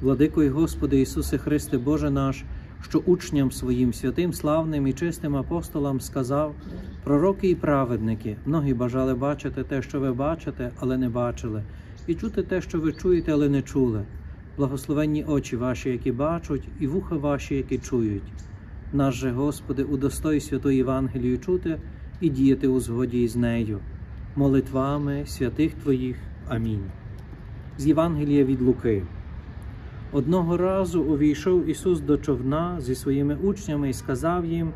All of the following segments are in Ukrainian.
Владико і Господи Ісусе Христе, Боже наш, що учням своїм святим, славним і чистим апостолам сказав, пророки і праведники, многі бажали бачити те, що ви бачите, але не бачили, і чути те, що ви чуєте, але не чули. Благословенні очі ваші, які бачать, і вуха ваші, які чують. Наш же, Господи, удостой святої Євангелію чути і діяти у згоді із нею, молитвами святих Твоїх. Амінь. З Євангелія від Луки. Одного разу увійшов Ісус до човна зі своїми учнями і сказав їм: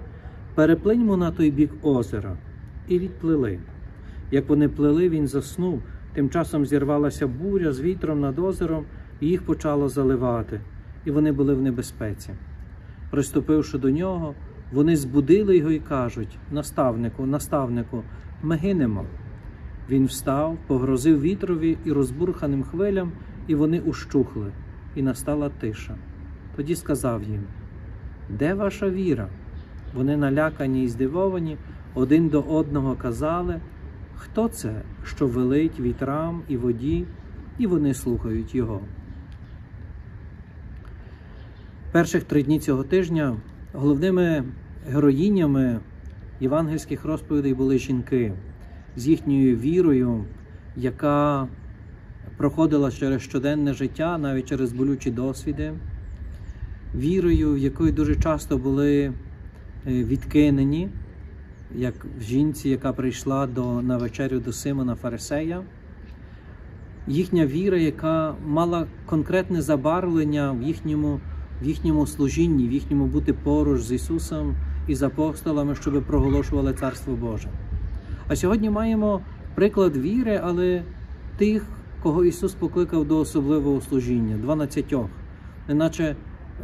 Переплиньмо на той бік озера, і відплили. Як вони плили, він заснув. Тим часом зірвалася буря з вітром над озером, і їх почало заливати, і вони були в небезпеці. Приступивши до нього, вони збудили його і кажуть: наставнику, наставнику, ми гинемо. Він встав, погрозив вітрові і розбурханим хвилям, і вони ущухли, і настала тиша. Тоді сказав їм: Де ваша віра? Вони налякані і здивовані, один до одного казали, хто це, що велить вітрам і воді, і вони слухають його. Перших три дні цього тижня головними героїнями євангельських розповідей були жінки з їхньою вірою, яка проходила через щоденне життя, навіть через болючі досвіди, вірою, в якої дуже часто були відкинені, як в жінці, яка прийшла до, на вечерю до Симона Фарисея. Їхня віра, яка мала конкретне забарвлення в їхньому в їхньому служінні, в їхньому бути поруч з Ісусом і з апостолами, щоб проголошували Царство Боже. А сьогодні маємо приклад віри, але тих, кого Ісус покликав до особливого служіння, дванадцятьох. Неначе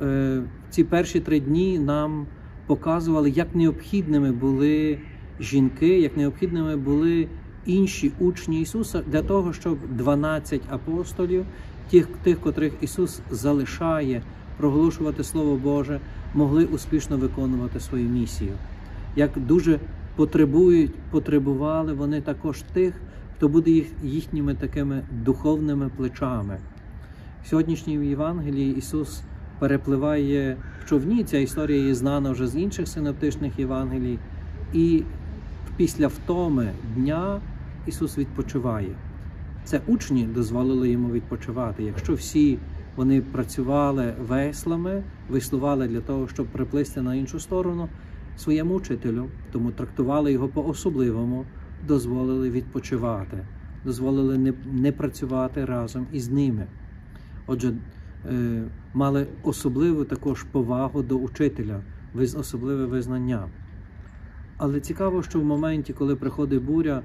е, ці перші три дні нам показували, як необхідними були жінки, як необхідними були інші учні Ісуса для того, щоб 12 апостолів, тих, тих котрих Ісус залишає проголошувати Слово Боже, могли успішно виконувати свою місію. Як дуже потребують, потребували вони також тих, хто буде їх, їхніми такими духовними плечами. В сьогоднішній Євангелії Ісус перепливає в човні, ця історія є знана вже з інших синоптичних Євангелій, і після втоми дня Ісус відпочиває. Це учні дозволили йому відпочивати. Якщо всі вони працювали веслами, веслували для того, щоб приплисти на іншу сторону своєму учителю, тому трактували його по-особливому, дозволили відпочивати, дозволили не, не працювати разом із ними. Отже, е, мали особливу також повагу до учителя, особливе визнання. Але цікаво, що в моменті, коли приходить буря,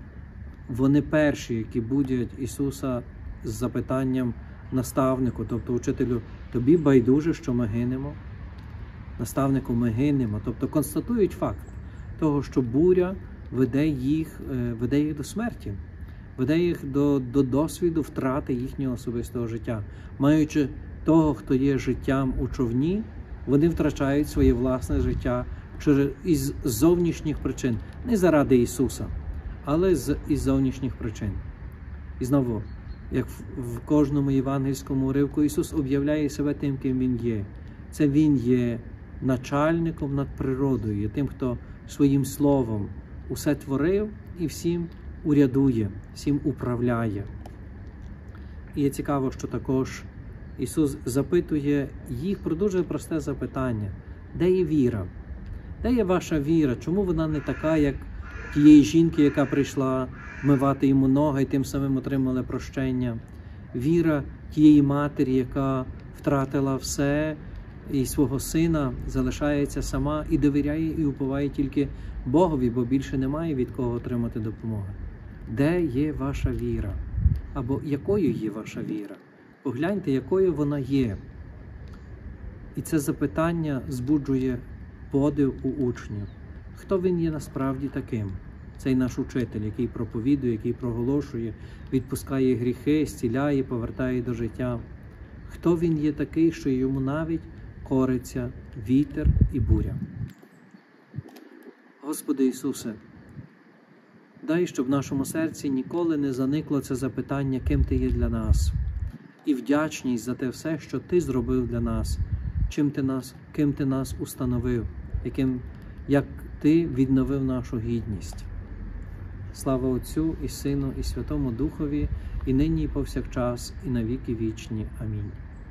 вони перші, які будять Ісуса з запитанням наставнику, тобто учителю, тобі байдуже, що ми гинемо. Наставнику ми гинемо, тобто констатують факт того, що буря веде їх е, веде їх до смерті, веде їх до до досвіду втрати їхнього особистого життя. Маючи того, хто є життям у човні, вони втрачають своє власне життя із зовнішніх причин, не заради Ісуса, але з із зовнішніх причин. І знову як в кожному євангельському уривку Ісус об'являє себе тим, ким Він є. Це Він є начальником над природою, тим, хто своїм словом усе творив і всім урядує, всім управляє. І є цікаво, що також Ісус запитує їх про дуже просте запитання: де є віра? Де є ваша віра? Чому вона не така, як тієї жінки, яка прийшла мивати йому ноги і тим самим отримали прощення, віра тієї матері, яка втратила все і свого сина, залишається сама і довіряє і уповає тільки Богові, бо більше немає від кого отримати допомоги. Де є ваша віра? Або якою є ваша віра? Погляньте, якою вона є. І це запитання збуджує подив у учнів. Хто він є насправді таким? Цей наш учитель, який проповідує, який проголошує, відпускає гріхи, зціляє, повертає до життя. Хто він є такий, що йому навіть кориться вітер і буря? Господи Ісусе, дай, щоб в нашому серці ніколи не заникло це запитання, ким Ти є для нас. і вдячність за те все, що Ти зробив для нас, чим ти нас, ким ти нас установив, яким, як Ти відновив нашу гідність. Слава Отцю і Сину, і Святому Духові, і нині, і повсякчас, і на віки вічні. Амінь.